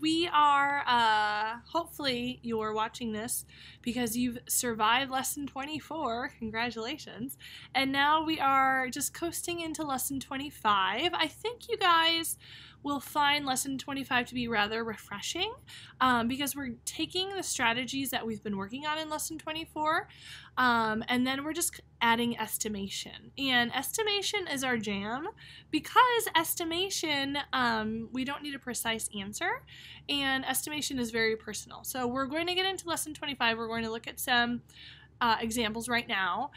we are, uh, hopefully, you're watching this because you've survived lesson 24. Congratulations. And now we are just coasting into lesson 25. I think you guys will find lesson 25 to be rather refreshing um, because we're taking the strategies that we've been working on in lesson 24 um, and then we're just adding estimation. And estimation is our jam because estimation, um, we don't need a precise answer and estimation is very personal. So we're going to get into lesson 25. We're going to look at some uh, examples right now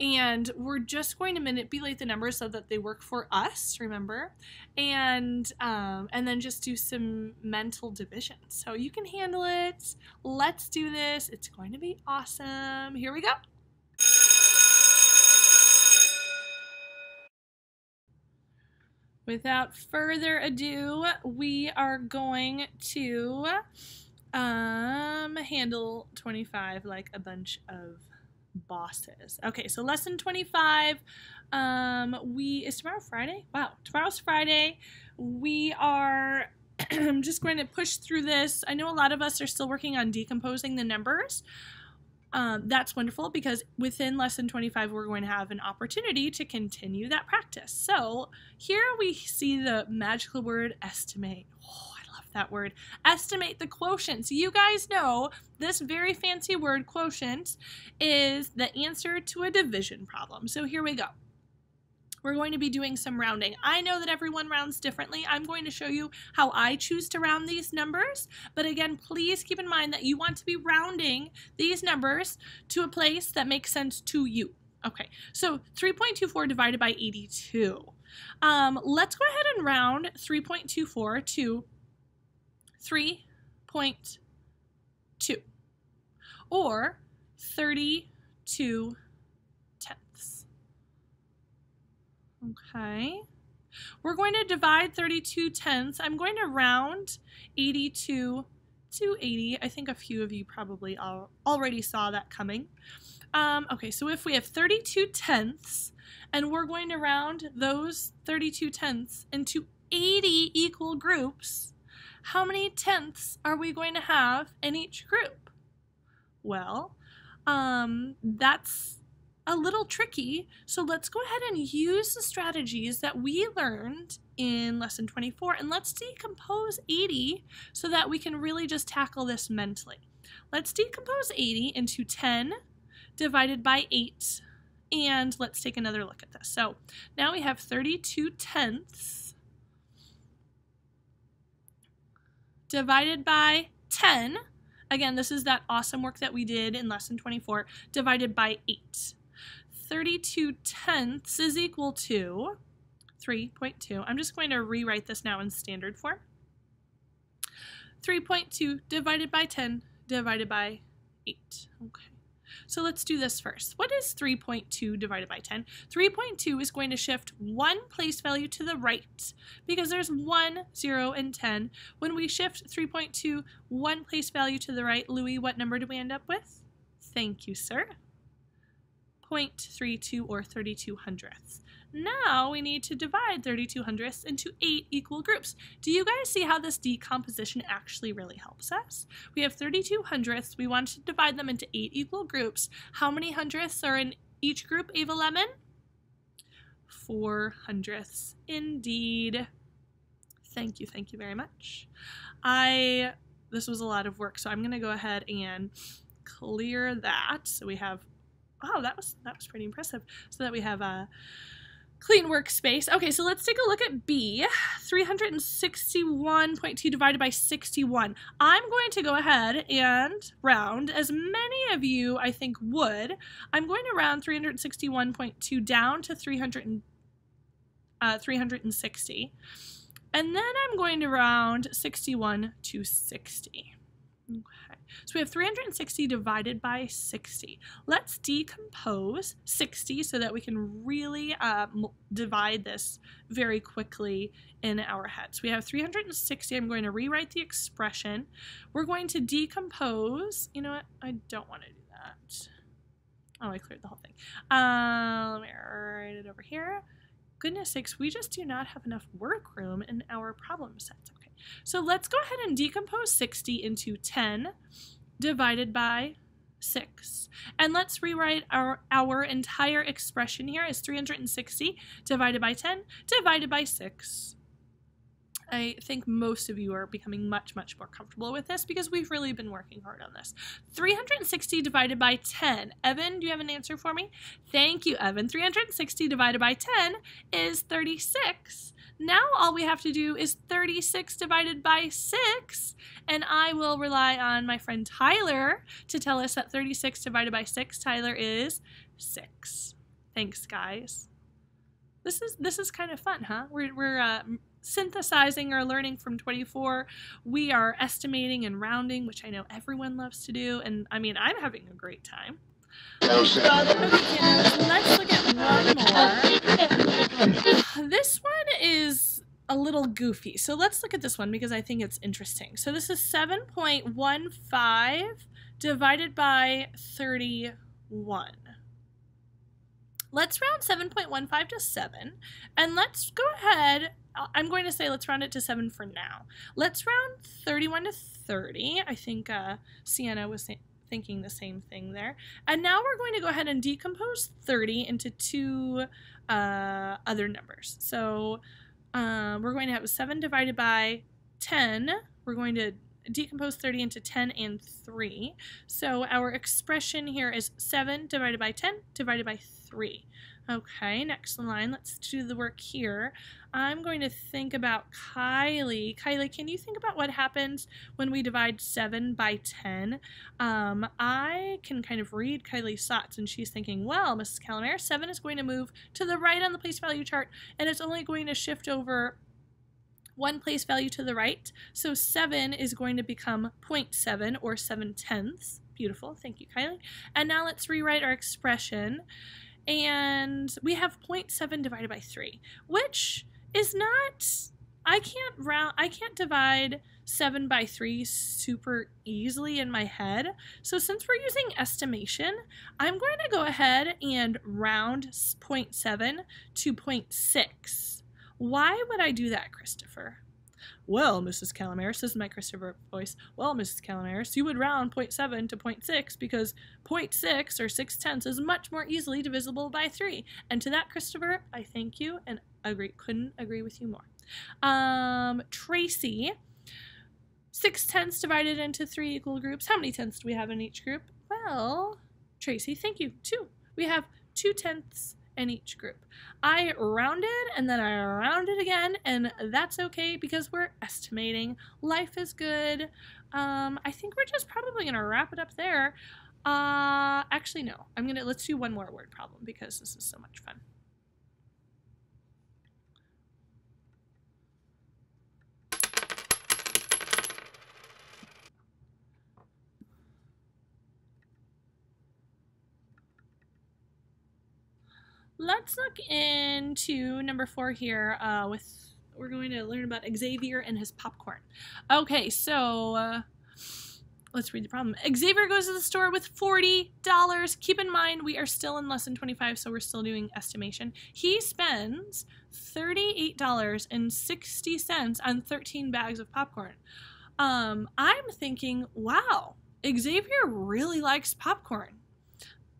and we're just going to manipulate the numbers so that they work for us remember and um, and then just do some mental division so you can handle it let's do this it's going to be awesome here we go without further ado we are going to um, handle 25 like a bunch of bosses. Okay, so lesson 25. Um, we is tomorrow Friday? Wow, tomorrow's Friday. We are just going to push through this. I know a lot of us are still working on decomposing the numbers. Um, that's wonderful because within lesson 25 we're going to have an opportunity to continue that practice. So here we see the magical word estimate. Oh, I love that word. Estimate the quotient. So you guys know this very fancy word quotient is the answer to a division problem. So here we go. We're going to be doing some rounding. I know that everyone rounds differently. I'm going to show you how I choose to round these numbers. But again, please keep in mind that you want to be rounding these numbers to a place that makes sense to you. Okay, so 3.24 divided by 82. Um, let's go ahead and round 3.24 to 3.2 or 32 tenths. Okay. We're going to divide 32 tenths. I'm going to round 82 to 80. I think a few of you probably already saw that coming. Um, okay, so if we have 32 tenths, and we're going to round those 32 tenths into 80 equal groups, how many tenths are we going to have in each group? Well, um, that's a little tricky. So let's go ahead and use the strategies that we learned in lesson 24 and let's decompose 80 so that we can really just tackle this mentally. Let's decompose 80 into 10 divided by 8 and let's take another look at this. So now we have 32 tenths divided by 10. Again, this is that awesome work that we did in lesson 24, divided by 8. 32 tenths is equal to 3.2. I'm just going to rewrite this now in standard form. 3.2 divided by 10 divided by 8. Okay. So let's do this first. What is 3.2 divided by 10? 3.2 is going to shift one place value to the right because there's 1, 0, and 10. When we shift 3.2 one place value to the right, Louis, what number do we end up with? Thank you, sir. 0.32 or 32 hundredths. Now we need to divide 32 hundredths into eight equal groups. Do you guys see how this decomposition actually really helps us? We have 32 hundredths. We want to divide them into eight equal groups. How many hundredths are in each group, Ava Lemon? Four hundredths, indeed. Thank you, thank you very much. I, this was a lot of work, so I'm gonna go ahead and clear that. So we have, wow, that was, that was pretty impressive. So that we have, a Clean workspace. Okay, so let's take a look at B. 361.2 divided by 61. I'm going to go ahead and round, as many of you I think would. I'm going to round 361.2 down to 300 uh, 360. And then I'm going to round 61 to 60. Okay. So we have 360 divided by 60. Let's decompose 60 so that we can really uh, divide this very quickly in our heads. We have 360. I'm going to rewrite the expression. We're going to decompose. You know what? I don't want to do that. Oh, I cleared the whole thing. Uh, let me write it over here. goodness sakes, we just do not have enough workroom in our problem sets. So let's go ahead and decompose 60 into 10 divided by 6. And let's rewrite our, our entire expression here as 360 divided by 10 divided by 6. I think most of you are becoming much, much more comfortable with this because we've really been working hard on this. 360 divided by 10. Evan, do you have an answer for me? Thank you, Evan. 360 divided by 10 is 36. Now all we have to do is 36 divided by 6, and I will rely on my friend Tyler to tell us that 36 divided by 6, Tyler, is 6. Thanks, guys. This is this is kind of fun, huh? We're, we're uh, synthesizing or learning from 24. We are estimating and rounding, which I know everyone loves to do, and I mean, I'm having a great time. Let's look at one more. This one is a little goofy. So let's look at this one because I think it's interesting. So this is 7.15 divided by 31. Let's round 7.15 to 7, and let's go ahead. I'm going to say let's round it to 7 for now. Let's round 31 to 30. I think uh, Sienna was thinking the same thing there. And now we're going to go ahead and decompose 30 into two uh, other numbers. So uh, we're going to have 7 divided by 10. We're going to decompose 30 into 10 and 3. So our expression here is 7 divided by 10 divided by 3. Okay, next line. Let's do the work here. I'm going to think about Kylie. Kylie, can you think about what happens when we divide 7 by 10? Um, I can kind of read Kylie's thoughts, and she's thinking, well, Mrs. Calamare, 7 is going to move to the right on the place value chart, and it's only going to shift over one place value to the right. So 7 is going to become 0.7 or 7 tenths. Beautiful. Thank you, Kylie. And now let's rewrite our expression and we have 0.7 divided by 3, which is not I can't round I can't divide 7 by 3 super easily in my head. So since we're using estimation, I'm going to go ahead and round 0.7 to 0.6. Why would I do that, Christopher? Well, Mrs. Calamaras, this is my Christopher voice. Well, Mrs. Calamaras, you would round 0.7 to 0.6 because 0.6 or 6 tenths is much more easily divisible by 3. And to that, Christopher, I thank you and agree. Couldn't agree with you more. Um, Tracy, 6 tenths divided into 3 equal groups. How many tenths do we have in each group? Well, Tracy, thank you. 2. We have 2 tenths in each group. I rounded and then I rounded again, and that's okay because we're estimating. Life is good. Um, I think we're just probably gonna wrap it up there. Uh, actually, no. I'm gonna let's do one more word problem because this is so much fun. Let's look into number four here uh, with we're going to learn about Xavier and his popcorn. Okay, so uh, let's read the problem. Xavier goes to the store with $40. Keep in mind, we are still in lesson 25, so we're still doing estimation. He spends $38.60 on 13 bags of popcorn. Um, I'm thinking, wow, Xavier really likes popcorn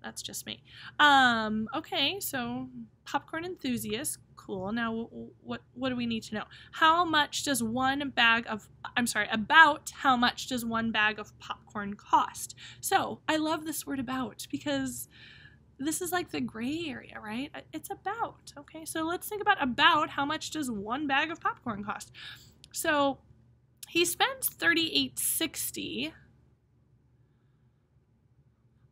that's just me. Um, okay, so popcorn enthusiast, cool. Now, what what do we need to know? How much does one bag of I'm sorry, about how much does one bag of popcorn cost? So I love this word about because this is like the gray area, right? It's about. Okay, so let's think about about how much does one bag of popcorn cost? So he spends thirty eight sixty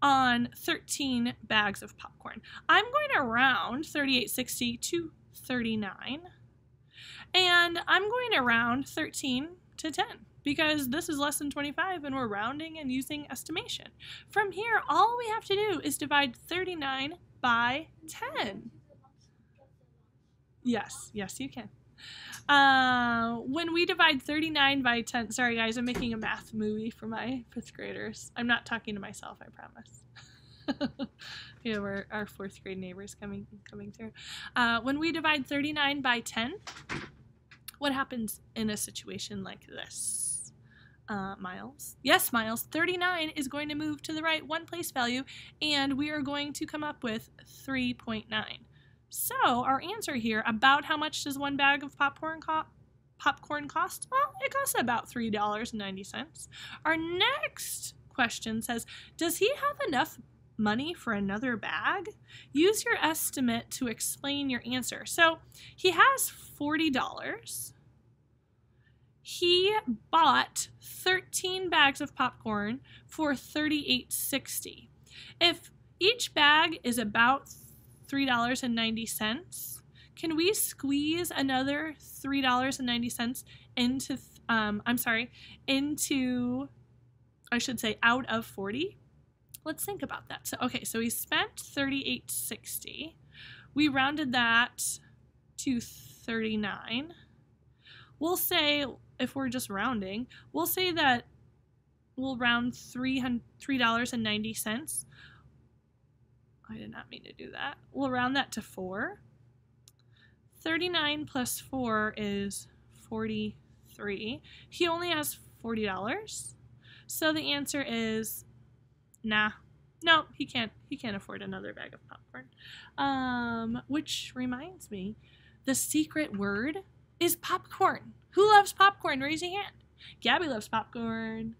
on 13 bags of popcorn. I'm going to round 3860 to 39. And I'm going to round 13 to 10 because this is less than 25 and we're rounding and using estimation. From here, all we have to do is divide 39 by 10. Yes, yes, you can. Uh, when we divide 39 by 10, sorry guys, I'm making a math movie for my fifth graders. I'm not talking to myself, I promise. you know, our, our fourth grade neighbors coming coming through. Uh, when we divide 39 by 10, what happens in a situation like this? Uh, Miles. Yes, Miles. 39 is going to move to the right one place value, and we are going to come up with 3.9. So our answer here, about how much does one bag of popcorn cost? popcorn cost? Well, it costs about $3.90. Our next question says Does he have enough money for another bag? Use your estimate to explain your answer. So he has $40. He bought 13 bags of popcorn for $38.60. If each bag is about $3.90, can we squeeze another $3.90 into, um, I'm sorry, into, I should say, out of 40? Let's think about that. So, okay, so we spent 38.60. We rounded that to 39. We'll say, if we're just rounding, we'll say that we'll round $3.90. I did not mean to do that. We'll round that to 4. 39 plus 4 is 43. He only has $40. So the answer is nah. No, he can't he can't afford another bag of popcorn. Um, which reminds me, the secret word is popcorn. Who loves popcorn? Raise your hand. Gabby loves popcorn.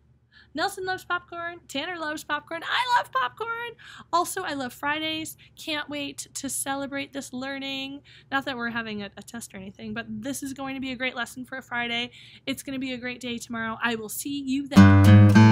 Nelson loves popcorn. Tanner loves popcorn. I love popcorn. Also, I love Fridays. Can't wait to celebrate this learning. Not that we're having a, a test or anything, but this is going to be a great lesson for a Friday. It's going to be a great day tomorrow. I will see you then.